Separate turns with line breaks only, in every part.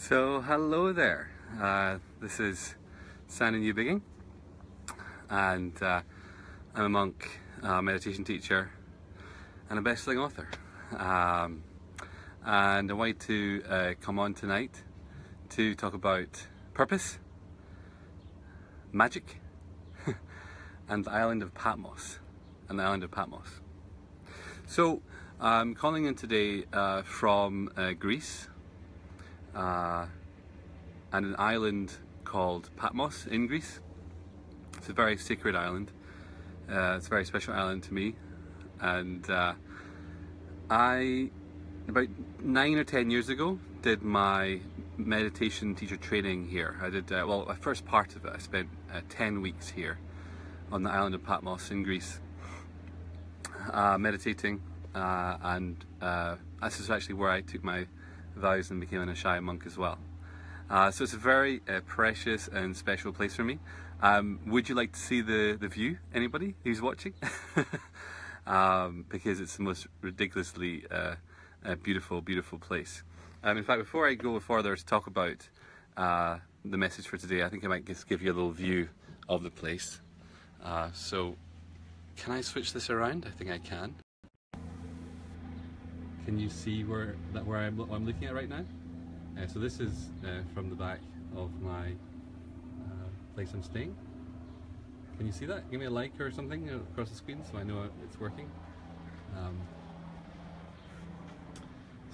So hello there, uh, this is Sandy Newbigging and uh, I'm a monk, a meditation teacher and a best-selling author. Um, and I wanted to uh, come on tonight to talk about purpose, magic and the island of Patmos and the island of Patmos. So I'm calling in today uh, from uh, Greece uh, and an island called Patmos in Greece. It's a very sacred island. Uh, it's a very special island to me, and uh, I about nine or ten years ago did my meditation teacher training here. I did uh, well. The first part of it, I spent uh, ten weeks here on the island of Patmos in Greece, uh, meditating, and this is actually where I took my vows and became an Ishaya monk as well. Uh, so it's a very uh, precious and special place for me. Um, would you like to see the, the view? Anybody who's watching? um, because it's the most ridiculously uh, beautiful, beautiful place. Um, in fact, before I go further to talk about uh, the message for today, I think I might just give you a little view of the place. Uh, so, can I switch this around? I think I can. Can you see where that where I'm, I'm looking at right now? Uh, so this is uh, from the back of my uh, place I'm staying. Can you see that? Give me a like or something across the screen so I know it's working. Um,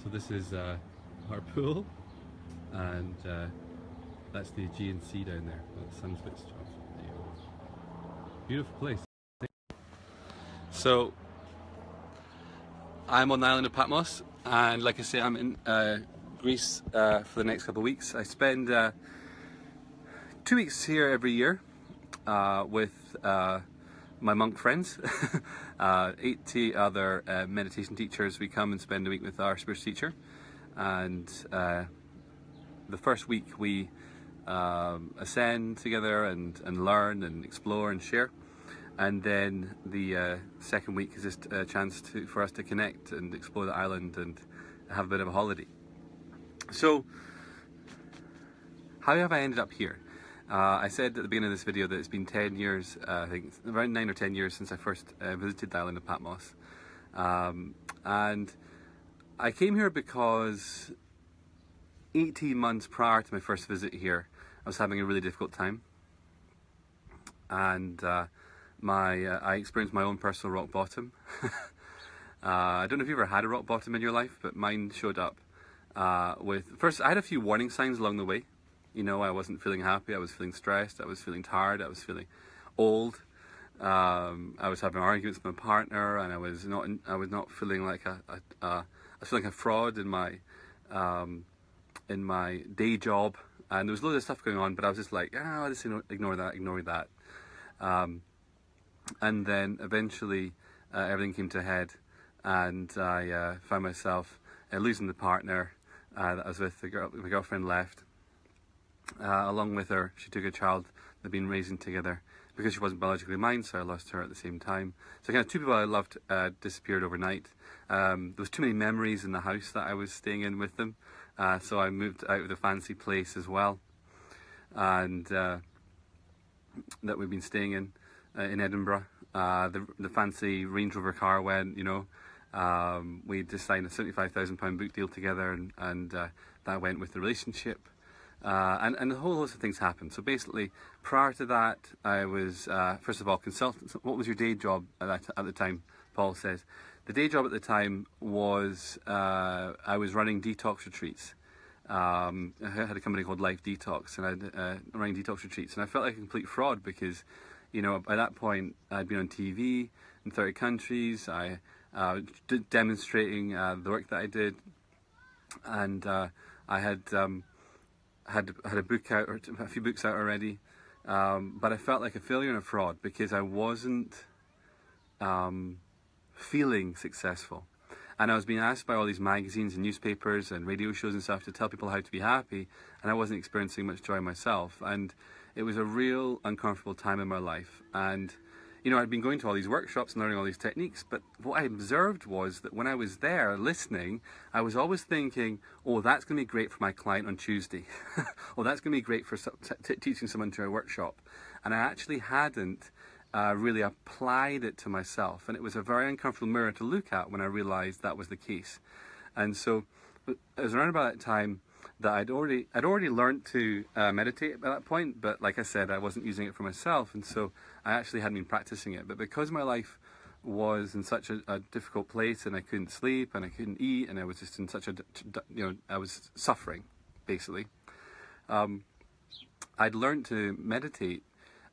so this is uh, our pool and uh, that's the Sea down there. the sun's switched off. Beautiful place. So I'm on the island of Patmos, and like I say, I'm in uh, Greece uh, for the next couple of weeks. I spend uh, two weeks here every year uh, with uh, my monk friends, uh, 80 other meditation teachers. We come and spend a week with our spiritual teacher, and the first week we um, ascend together and, and learn and explore and share and then the uh, second week is just a chance to, for us to connect and explore the island and have a bit of a holiday. So, how have I ended up here? Uh, I said at the beginning of this video that it's been 10 years, uh, I think around 9 or 10 years since I first uh, visited the island of Patmos. Um, and I came here because 18 months prior to my first visit here, I was having a really difficult time. And uh, my uh, I experienced my own personal rock bottom. uh, I don't know if you ever had a rock bottom in your life, but mine showed up uh, with first. I had a few warning signs along the way. You know, I wasn't feeling happy. I was feeling stressed. I was feeling tired. I was feeling old. Um, I was having arguments with my partner, and I was not. I was not feeling like a. a, a I was feeling like a fraud in my um, in my day job, and there was loads of stuff going on. But I was just like, ah, oh, just ignore that, ignore that. Um, and then eventually uh, everything came to a head and I uh, found myself uh, losing the partner uh, that I was with. The girl, my girlfriend left. Uh, along with her, she took a child they'd been raising together because she wasn't biologically mine, so I lost her at the same time. So kind of two people I loved uh, disappeared overnight. Um, there was too many memories in the house that I was staying in with them, so I moved out of the fancy place as well, and that we've been staying in uh, in Edinburgh. Uh, the, the fancy Range Rover car went, you know, um, we just signed a £75,000 book deal together and, and uh, that went with the relationship. Uh, and, and a whole host of things happened. So basically, prior to that, I was, uh, first of all, consultant. What was your day job at, that, at the time? Paul says. The day job at the time was uh, I was running detox retreats. Um, I had a company called Life Detox, and I uh, running detox retreats, and I felt like a complete fraud because you know, by that point, I'd been on TV in 30 countries. I uh, demonstrating uh, the work that I did, and uh, I had um, had had a book out or a few books out already. Um, but I felt like a failure and a fraud because I wasn't um, feeling successful. And I was being asked by all these magazines and newspapers and radio shows and stuff to tell people how to be happy, and I wasn't experiencing much joy myself. And it was a real uncomfortable time in my life. And you know, I'd been going to all these workshops and learning all these techniques, but what I observed was that when I was there listening, I was always thinking, oh, that's going to be great for my client on Tuesday. oh, that's going to be great for teaching someone to a workshop. And I actually hadn't uh, really applied it to myself. And it was a very uncomfortable mirror to look at when I realized that was the case. And so it was around about that time that I'd already I'd already learned to uh, meditate by that point, but like I said, I wasn't using it for myself, and so I actually hadn't been practicing it. But because my life was in such a, a difficult place, and I couldn't sleep, and I couldn't eat, and I was just in such a you know I was suffering, basically. Um, I'd learned to meditate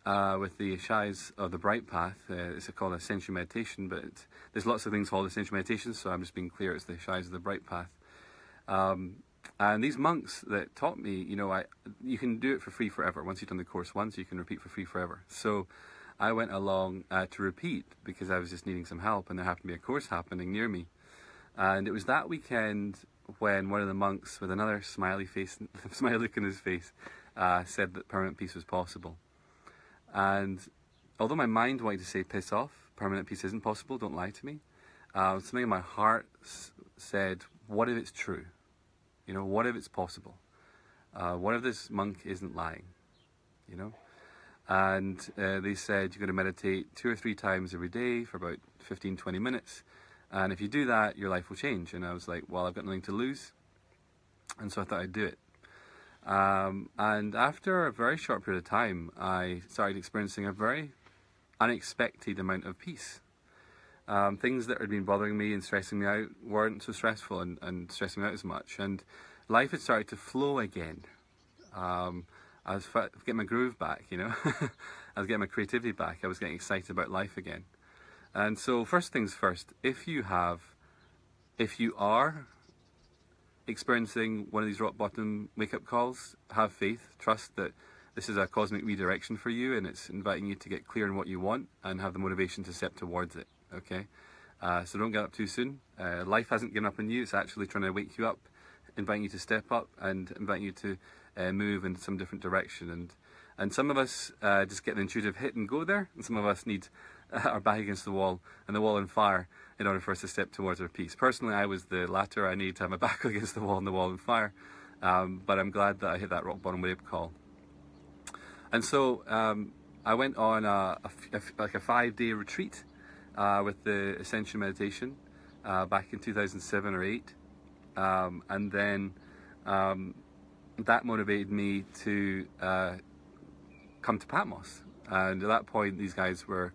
uh, with the Ishayas of the Bright Path. Uh, it's called Ascension Meditation, but there's lots of things called Ascension Meditation, so I'm just being clear, it's the Ishayas of the Bright Path. Um, and these monks that taught me, you know, I you can do it for free forever. Once you've done the course once, you can repeat for free forever. So I went along uh, to repeat because I was just needing some help, and there happened to be a course happening near me. And it was that weekend when one of the monks, with another smiley face, smiley look in his face, uh, said that permanent peace was possible. And although my mind wanted to say piss off, permanent peace isn't possible, don't lie to me, uh, something in my heart said, what if it's true? You know, what if it's possible? Uh, what if this monk isn't lying? You know? And uh, they said you're going to meditate two or three times every day for about 15, 20 minutes. And if you do that, your life will change. And I was like, well, I've got nothing to lose. And so I thought I'd do it. Um, and after a very short period of time, I started experiencing a very unexpected amount of peace. Um, things that had been bothering me and stressing me out weren't so stressful and, and stressing me out as much. And life had started to flow again. Um, I was getting my groove back, you know. I was getting my creativity back. I was getting excited about life again. And so, first things first, if you have, if you are experiencing one of these rock bottom wake up calls, have faith, trust that this is a cosmic redirection for you and it's inviting you to get clear on what you want and have the motivation to step towards it okay? Uh, so don't get up too soon. Uh, life hasn't given up on you, it's actually trying to wake you up, inviting you to step up and inviting you to uh, move in some different direction. And, and some of us uh, just get an intuitive hit and go there, and some of us need our back against the wall and the wall on fire in order for us to step towards our peace. Personally, I was the latter. I needed to have my back against the wall and the wall on fire. Um, but I'm glad that I hit that rock bottom wake call. And so um, I went on a, a, a, like a five day retreat uh, with the Ascension Meditation uh, back in 2007 or 8. Um, and then um, that motivated me to uh, come to Patmos. And at that point, these guys were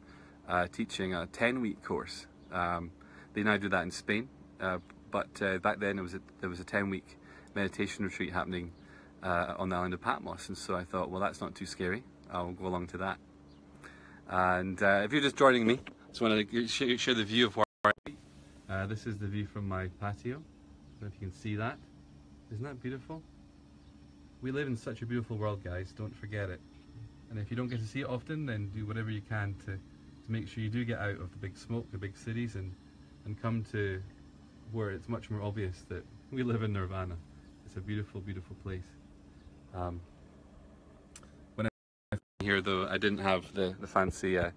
uh, teaching a 10 week course. Um, they now do that in Spain, uh, but uh, back then it was a, there was a 10 week meditation retreat happening on the island of Patmos. And so I thought, well, that's not too scary. I'll go along to that. And if you're just joining me, just want to show the view of where uh, this is the view from my patio. I don't know if you can see that. Isn't that beautiful? We live in such a beautiful world, guys. Don't forget it. And if you don't get to see it often, then do whatever you can to, to make sure you do get out of the big smoke, the big cities, and, and come to where it's much more obvious that we live in Nirvana. It's a beautiful, beautiful place. Um, when I here, though, I didn't have the, the fancy uh,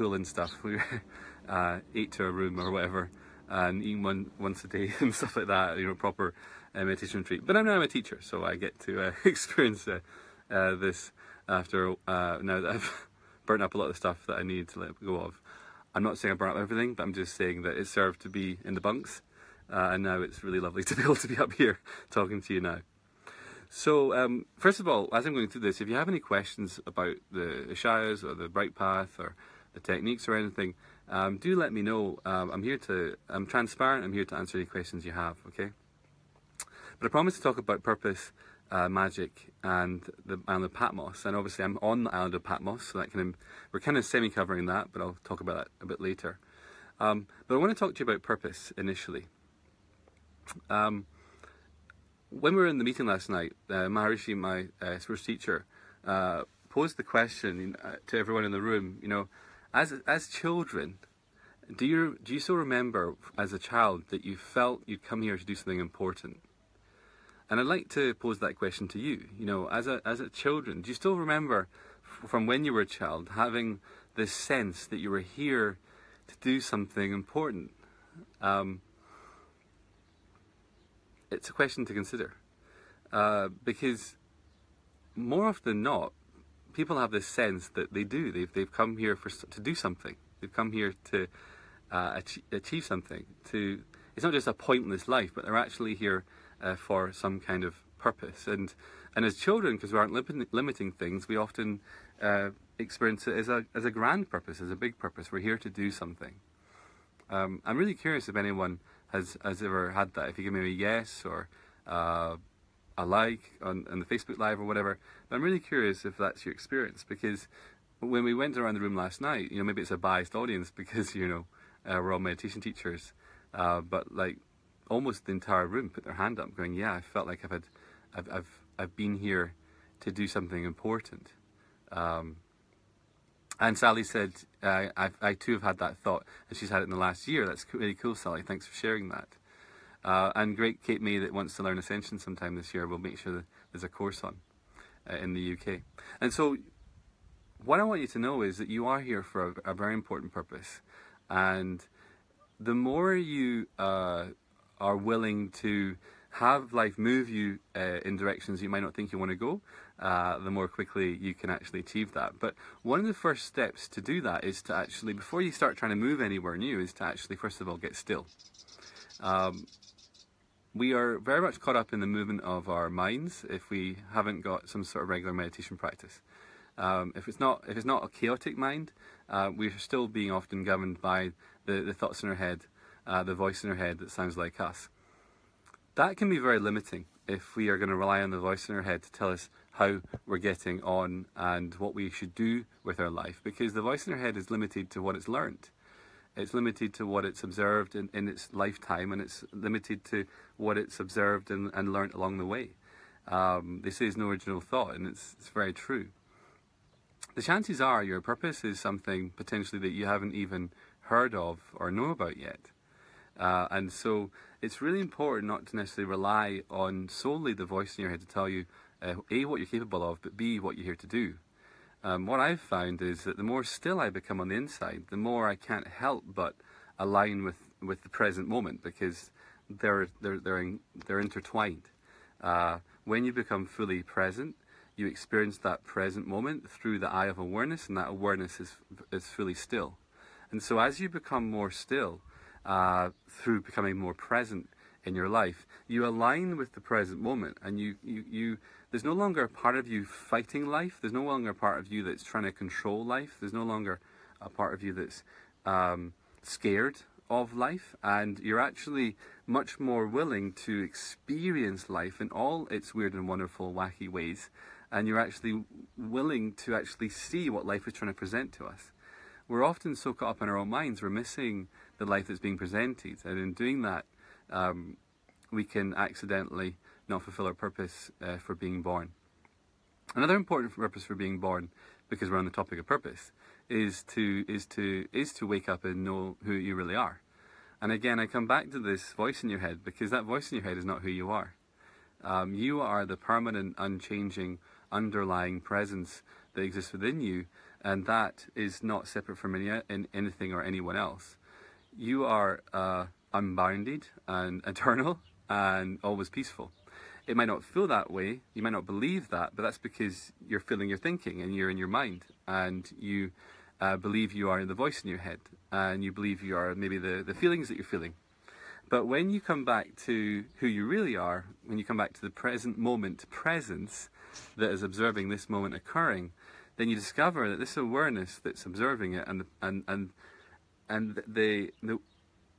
pool and stuff. We uh, ate to a room or whatever and eating one once a day and stuff like that, you know, proper uh, meditation retreat. But I'm now a teacher, so I get to uh, experience uh, uh, this after uh, now that I've burnt up a lot of the stuff that I need to let go of. I'm not saying I burnt up everything, but I'm just saying that it served to be in the bunks, and now it's really lovely to be able to be up here talking to you now. So, um, first of all, as I'm going through this, if you have any questions about the Ishayas or the Bright Path or the techniques or anything, um, do let me know. Um, I'm here to, I'm transparent, I'm here to answer any questions you have, okay? But I promise to talk about purpose, uh, magic, and the island of Patmos. And obviously, I'm on the island of Patmos, so that kind of, we're kind of semi covering that, but I'll talk about that a bit later. Um, but I want to talk to you about purpose initially. Um, when we were in the meeting last night, uh, Maharishi, my uh, teacher, uh, posed the question uh, to everyone in the room, you know, as as children, do you do you still remember as a child that you felt you'd come here to do something important? And I'd like to pose that question to you. You know, as a as a children, do you still remember from when you were a child having this sense that you were here to do something important? Um, it's a question to consider uh, because more often than not, people have this sense that they do. They've they've come here for to do something. They've come here to uh, achieve, achieve something. To it's not just a pointless life, but they're actually here uh, for some kind of purpose. And and as children, because we aren't lim- limiting things, we often uh, experience it as a as a grand purpose, as a big purpose. We're here to do something. Um, I'm really curious if anyone has has ever had that. If you give me a yes or uh, a like on, on the Facebook Live or whatever. But I'm really curious if that's your experience because when we went around the room last night, you know, maybe it's a biased audience because you know uh, we're all meditation teachers, uh, but like almost the entire room put their hand up, going, "Yeah, I felt like I've had, I've, I've, I've been here to do something important." Um, and Sally said, I, I too have had that thought, and she's had it in the last year. That's really cool, Sally. Thanks for sharing that. Uh, and great Kate May that wants to learn Ascension sometime this year. We'll make sure that there's a course on uh, in the UK. And so, what I want you to know is that you are here for a, a very important purpose. And the more you uh, are willing to have life move you uh, in directions you might not think you want to go, uh, the more quickly you can actually achieve that. But one of the first steps to do that is to actually, before you start trying to move anywhere new, is to actually, first of all, get still. Um, we are very much caught up in the movement of our minds if we haven't got some sort of regular meditation practice. Um, if it's not if it's not a chaotic mind, uh, we're still being often governed by the, the thoughts in our head, uh, the voice in our head that sounds like us. That can be very limiting if we are going to rely on the voice in our head to tell us how we're getting on and what we should do with our life, because the voice in our head is limited to what it's learned. It's limited to what it's observed in, in its lifetime, and it's limited to what it's observed and, and learnt along the way. Um, they say there's no original thought, and it's, it's very true. The chances are your purpose is something potentially that you haven't even heard of or know about yet. Uh, and so it's really important not to necessarily rely on solely the voice in your head to tell you, uh, A, what you're capable of, but B, what you're here to do. Um, what I've found is that the more still I become on the inside, the more I can't help but align with, with the present moment because they're, they're, they're, in, they're intertwined. Uh, when you become fully present, you experience that present moment through the eye of awareness, and that awareness is, is fully still. And so, as you become more still, uh, through becoming more present in your life, you align with the present moment, and you, you, you there's no longer a part of you fighting life. There's no longer a part of you that's trying to control life. There's no longer a part of you that's um, scared of life. And you're actually much more willing to experience life in all its weird and wonderful, wacky ways. And you're actually willing to actually see what life is trying to present to us. We're often so caught up in our own minds, we're missing the life that's being presented. And in doing that, um, we can accidentally not fulfill our purpose uh, for being born. Another important purpose for being born, because we're on the topic of purpose, is to is to is to wake up and know who you really are. And again, I come back to this voice in your head because that voice in your head is not who you are. Um, you are the permanent, unchanging, underlying presence that exists within you, and that is not separate from any, in anything or anyone else. You are uh, unbounded and eternal and always peaceful. It might not feel that way, you might not believe that, but that's because you're feeling your thinking and you're in your mind and you uh, believe you are in the voice in your head and you believe you are maybe the, the feelings that you're feeling. But when you come back to who you really are, when you come back to the present moment presence that is observing this moment occurring, then you discover that this awareness that's observing it and and and and the the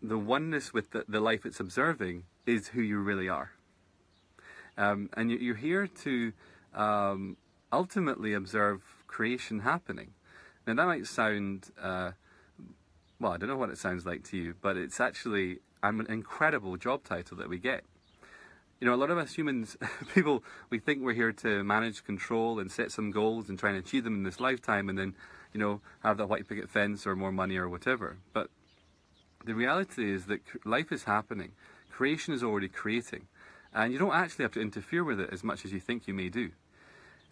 the oneness with the, the life it's observing is who you really are. Um, and you're here to um, ultimately observe creation happening. Now, that might sound, uh, well, I don't know what it sounds like to you, but it's actually an incredible job title that we get. You know, a lot of us humans, people, we think we're here to manage, control, and set some goals and try and achieve them in this lifetime and then, you know, have that white picket fence or more money or whatever. But the reality is that life is happening. Creation is already creating and you don't actually have to interfere with it as much as you think you may do.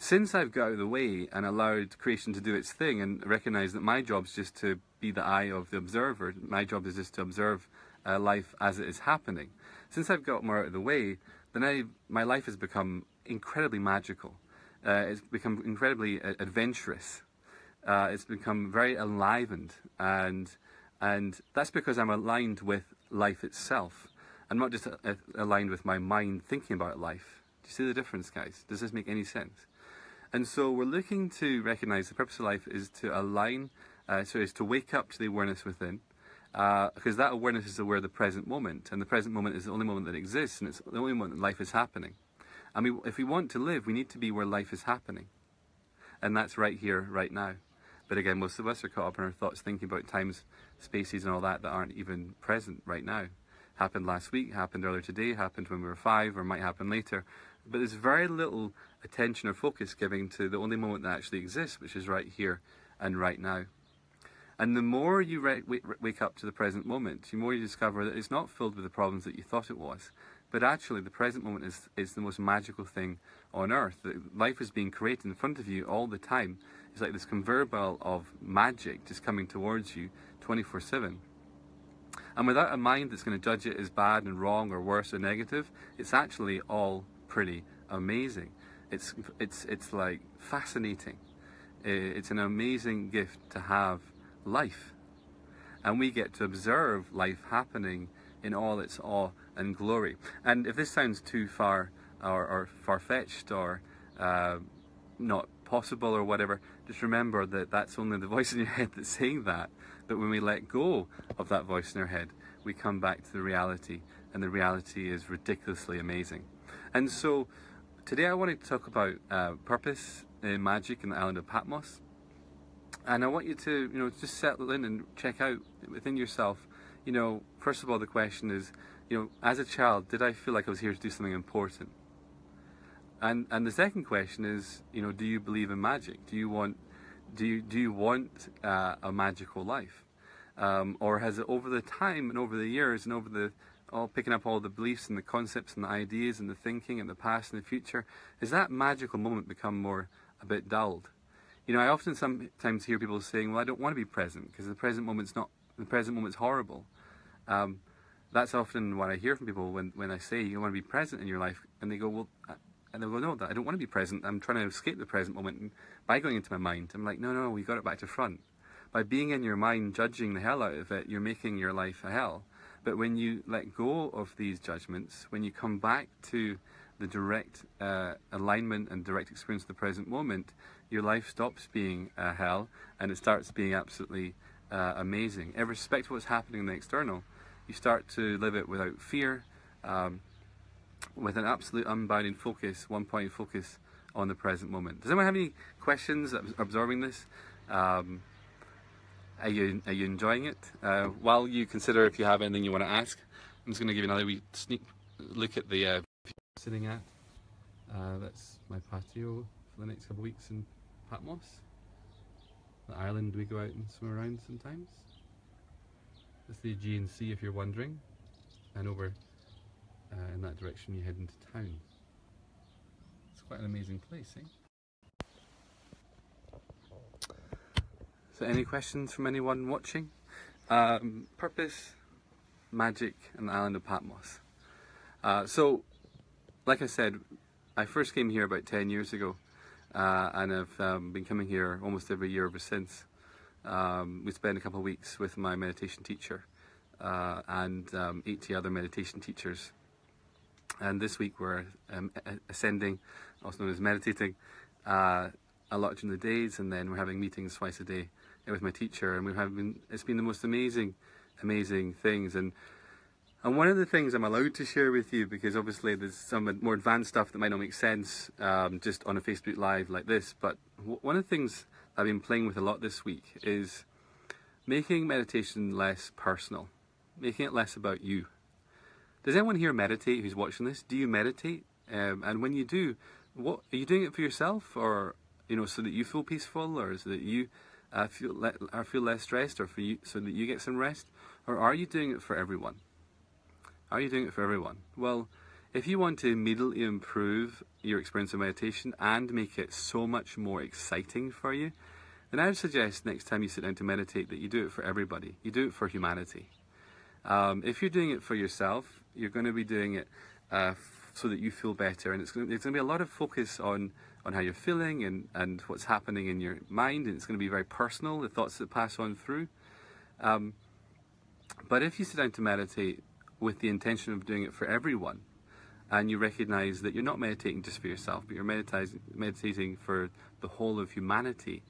since I've got out of the way and allowed creation to do its thing and recognize that my job is just to be the eye of the observer, my job is just to observe uh, life as it is happening. Since I've got more out of the way, then I, my life has become incredibly magical. Uh, it's become incredibly uh, adventurous. Uh, it's become very enlivened, and and that's because I'm aligned with life itself. I'm not just aligned with my mind thinking about life. Do you see the difference, guys? Does this make any sense? And so we're looking to recognize the purpose of life is to align, uh, so is to wake up to the awareness within, because uh, that awareness is aware of the present moment, and the present moment is the only moment that exists, and it's the only moment that life is happening. And we, if we want to live, we need to be where life is happening, and that's right here, right now. But again, most of us are caught up in our thoughts, thinking about times, spaces, and all that that aren't even present right now. Happened last week, happened earlier today, happened when we were five, or might happen later. But there's very little attention or focus giving to the only moment that actually exists, which is right here and right now. And the more you re- wake up to the present moment, the more you discover that it's not filled with the problems that you thought it was. But actually, the present moment is, is the most magical thing on earth. Life is being created in front of you all the time. It's like this conveyor belt of magic just coming towards you 24 7. And without a mind that's going to judge it as bad and wrong or worse or negative, it's actually all pretty amazing. It's, it's, it's like fascinating. It's an amazing gift to have life. And we get to observe life happening in all its awe and glory. And if this sounds too far or, or far fetched or uh, not possible or whatever, just remember that that's only the voice in your head that's saying that. But when we let go of that voice in our head, we come back to the reality, and the reality is ridiculously amazing. And so today I wanted to talk about uh, purpose in magic in the island of Patmos. And I want you to, you know, just settle in and check out within yourself, you know, first of all, the question is, you know, as a child, did I feel like I was here to do something important? And and the second question is, you know, do you believe in magic? Do you want, do you do you want uh, a magical life, um, or has it over the time and over the years and over the all picking up all the beliefs and the concepts and the ideas and the thinking and the past and the future, has that magical moment become more a bit dulled? You know, I often sometimes hear people saying, "Well, I don't want to be present because the present moment's not the present moment's horrible." Um, that's often what I hear from people when, when I say you want to be present in your life, and they go, "Well," and they go, "No, that I don't want to be present. I'm trying to escape the present moment." And by going into my mind, I'm like, "No, no, we got it back to front." By being in your mind, judging the hell out of it, you're making your life a hell. But when you let go of these judgments, when you come back to the direct uh, alignment and direct experience of the present moment, your life stops being a hell and it starts being absolutely uh, amazing. Irrespective of what's happening in the external, you start to live it without fear, um, with an absolute unbounded focus, one point focus on the present moment. Does anyone have any questions absorbing this? Um, are you are you enjoying it? Uh, while you consider if you have anything you want to ask, I'm just going to give you another wee sneak look at the uh, sitting at. Uh, that's my patio for the next couple of weeks in Patmos. The island we go out and swim around sometimes. That's the Aegean Sea if you're wondering, and over uh, in that direction you head into town. It's quite an amazing place, eh? So any questions from anyone watching? Um, purpose, magic, and the island of Patmos. Uh, so, like I said, I first came here about 10 years ago, uh, and I've um, been coming here almost every year ever since. Um, we spent a couple of weeks with my meditation teacher uh, and um, 80 other meditation teachers. And this week we're um, ascending, also known as meditating, uh, a lot during the days, and then we're having meetings twice a day with my teacher, and we've been it's been the most amazing, amazing things. And and one of the things I'm allowed to share with you, because obviously there's some more advanced stuff that might not make sense um, just on a Facebook Live like this, but one of the things I've been playing with a lot this week is making meditation less personal, making it less about you. Does anyone here meditate who's watching this? Do you meditate? Um, and when you do, what are you doing it for yourself, or you know, so that you feel peaceful, or so that you uh, feel le- or feel less stressed, or for you so that you get some rest, or are you doing it for everyone? Are you doing it for everyone? Well, If you want to immediately improve your experience of meditation and make it so much more exciting for you, then I would suggest next time you sit down to meditate that you do it for everybody. You do it for humanity. Um, if you're doing it for yourself, you're going to be doing it uh, so that you feel better, and it's going, to, there's going to be a lot of focus on on how you're feeling and, and what's happening in your mind, and it's going to be very personal, the thoughts that pass on through. Um, but if you sit down to meditate with the intention of doing it for everyone, and you recognize that you're not meditating just for yourself, but you're meditating, meditating for the whole of humanity,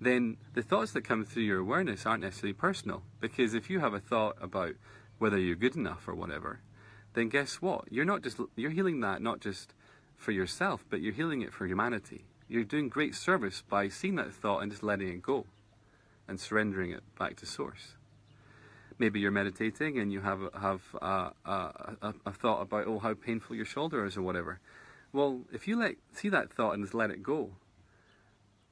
then the thoughts that come through your awareness aren't necessarily personal. Because if you have a thought about whether you're good enough or whatever, then guess what? You're not just you're healing that not just for yourself, but you're healing it for humanity. You're doing great service by seeing that thought and just letting it go and surrendering it back to source maybe you're meditating and you have have a, a, a, thought about oh how painful your shoulder is or whatever. Well, if you let see that thought and just let it go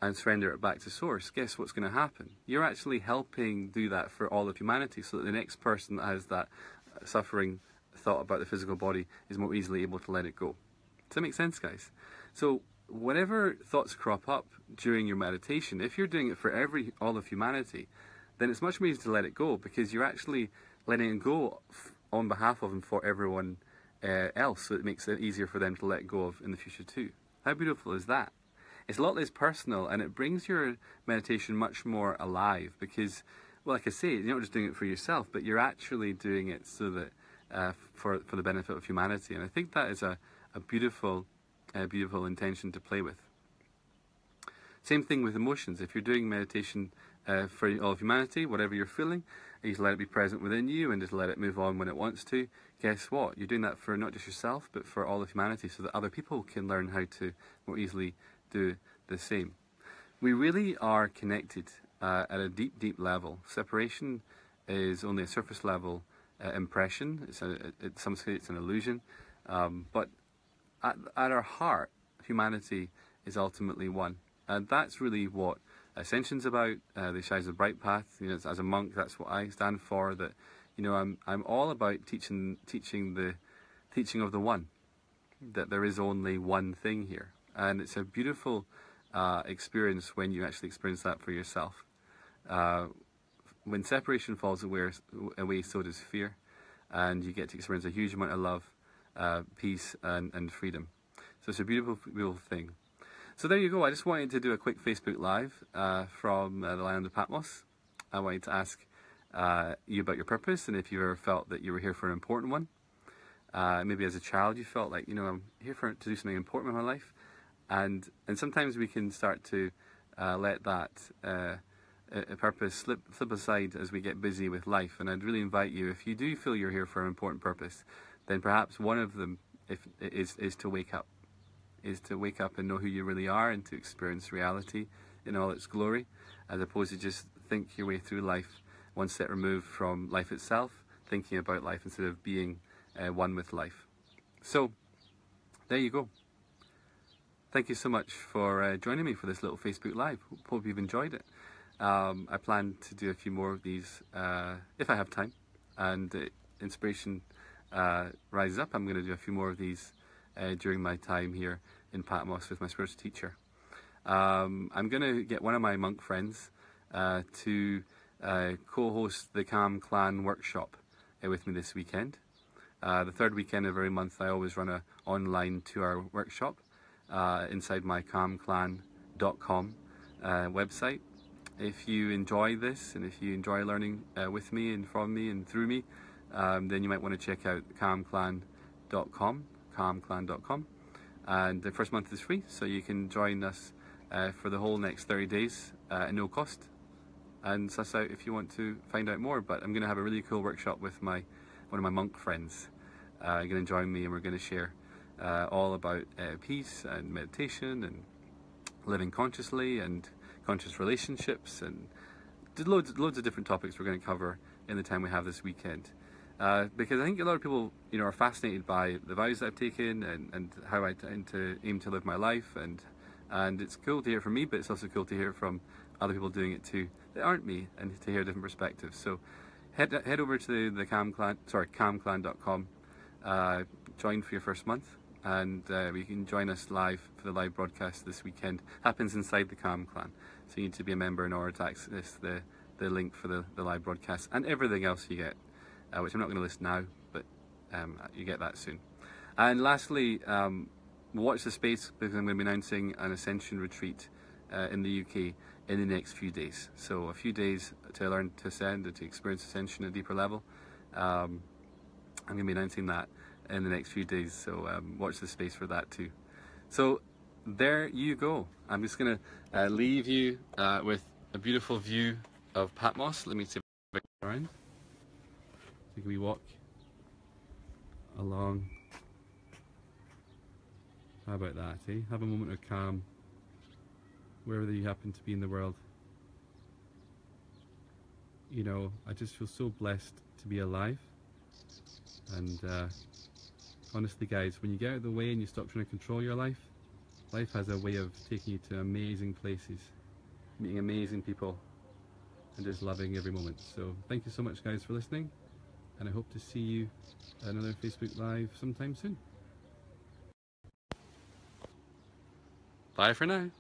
and surrender it back to source, guess what's going to happen? You're actually helping do that for all of humanity, so that the next person that has that suffering thought about the physical body is more easily able to let it go. Does that make sense, guys? So whatever thoughts crop up during your meditation, if you're doing it for every all of humanity, then it's much more easier to let it go because you're actually letting it go on behalf of and for everyone uh, else, so it makes it easier for them to let go of in the future too. How beautiful is that? It's a lot less personal and it brings your meditation much more alive because, well, like I say, you're not just doing it for yourself, but you're actually doing it so that uh, for for the benefit of humanity. And I think that is a, a beautiful, beautiful intention to play with. Same thing with emotions. If you're doing meditation uh, for all of humanity, whatever you're feeling, you just let it be present within you and just let it move on when it wants to. Guess what? You're doing that for not just yourself, but for all of humanity so that other people can learn how to more easily do the same. We really are connected uh, at a deep, deep level. Separation is only a surface level uh, impression. It's a, it, some say it's an illusion. Um, but at, at our heart, humanity is ultimately one. And that's really what Ascension's about, uh, the Ishayas of Bright Path. You know, as a monk, that's what I stand for. That you know, I'm I'm all about teaching teaching the teaching of the one. That there is only one thing here, and it's a beautiful uh, experience when you actually experience that for yourself. Uh, when separation falls away, away, so does fear, and you get to experience a huge amount of love, uh, peace, and, and freedom. So it's a beautiful, beautiful thing. So there you go. I just wanted to do a quick Facebook Live uh, from uh, the land of Patmos. I wanted to ask uh, you about your purpose and if you ever felt that you were here for an important one. Maybe as a child you felt like, you know, I'm here for to do something important in my life. And, and sometimes we can start to uh, let that uh, a purpose slip, slip aside as we get busy with life. And I'd really invite you, if you do feel you're here for an important purpose, then perhaps one of them if, is, is to wake up is to wake up and know who you really are and to experience reality in all its glory, as opposed to just think your way through life one step removed from life itself, thinking about life instead of being uh, one with life. So, there you go. Thank you so much for uh, joining me for this little Facebook Live. Hope you've enjoyed it. Um, I plan to do a few more of these uh, if I have time and uh, inspiration uh, rises up. I'm going to do a few more of these uh, during my time here in Patmos with my spiritual teacher. Um, I'm going to get one of my monk friends uh, to co-host the Calm Clan workshop with me this weekend. The third weekend of every month, I always run an online two-hour workshop uh, inside my calmclan.com website. If you enjoy this and if you enjoy learning with me and from me and through me, um, then you might want to check out calmclan.com calmclan.com. And the first month is free, so you can join us uh, for the whole next 30 days uh, at no cost. And suss out if you want to find out more. But I'm going to have a really cool workshop with my one of my monk friends. Uh, you're going to join me, and we're going to share uh, all about uh, peace and meditation and living consciously and conscious relationships and loads loads of different topics we're going to cover in the time we have this weekend. Uh, because I think a lot of people, you know, are fascinated by the vows that I've taken and, and how I tend to aim to live my life, and and it's cool to hear from me, but it's also cool to hear from other people doing it too that aren't me, and to hear different perspectives. So head head over to the, the Calm Clan, sorry, calmclan.com, uh, join for your first month, and uh, you can join us live for the live broadcast this weekend. Happens inside the Calm Clan, so you need to be a member in order to access the the link for the, the live broadcast and everything else you get, uh, which I'm not going to list now, but um, you get that soon. And lastly, um, watch the space because I'm going to be announcing an Ascension retreat uh, in the UK in the next few days. So a few days to learn to ascend and to experience Ascension at a deeper level. Um, I'm going to be announcing that in the next few days, so um, watch the space for that too. So there you go. I'm just to uh, leave you uh, with a beautiful view of Patmos. Let me see if I can around. Walk along. How about that, eh? Have a moment of calm wherever you happen to be in the world. You know, I just feel so blessed to be alive. And uh, honestly, guys, when you get out of the way and you stop trying to control your life, life has a way of taking you to amazing places, meeting amazing people, and just loving every moment. So thank you so much guys for listening and I hope to see you another Facebook Live sometime soon. Bye for now.